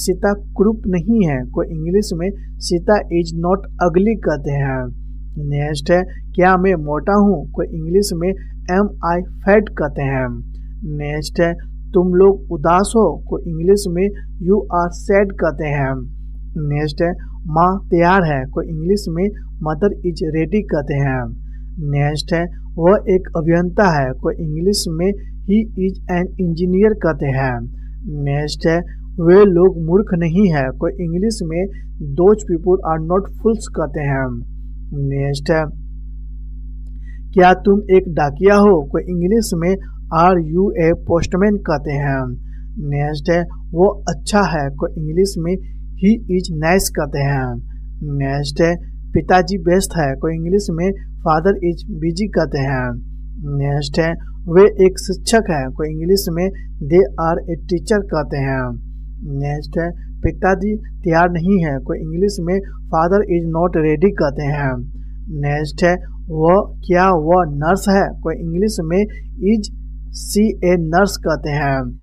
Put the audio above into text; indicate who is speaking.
Speaker 1: Sita croup नहीं है। को इंग्लिश में सीता इज़ नॉट अगली कहते हैं। नेक्स्ट है, क्या मैं मोटा हूँ? को इंग्लिश में एम आई फैट कहते हैं। नेक्स्ट है, तुम लोग उदास हो? को इंग्लिश में यू आर सैड कहते हैं। नेक्स्ट है, माँ तैयार है? को इंग्लिश में मदर इज़ रेडी कहते हैं। नेक्स्ट है, वह एक अभियंता है। को इंग्लिश में ही इज़ एन इंजीनियर कहते हैं। नेक्स्ट है वे लोग मूर्ख नहीं है। को इंग्लिश में those people are not fools कहते हैं। नेक्स्ट है क्या तुम एक डाकिया हो? को इंग्लिश में आर यू ए पोस्टमैन कहते हैं। नेक्स्ट है वो अच्छा है। को इंग्लिश में ही इज़ नाइस कहते हैं। नेक्स्ट है पिताजी बेस्ट है। को इंग्लिश में फादर इज़ बिज़ी कहते हैं। नेक्स्ट है वे एक शिक्षक है। को इंग्लिश में दे आर ए टीचर कहते हैं। नेक्स्ट है पिताजी तैयार नहीं है। को इंग्लिश में फादर इज़ नॉट रेडी कहते हैं। नेक्स्ट है वह क्या वह नर्स है? को इंग्लिश में इज़ सी ए नर्स कहते हैं।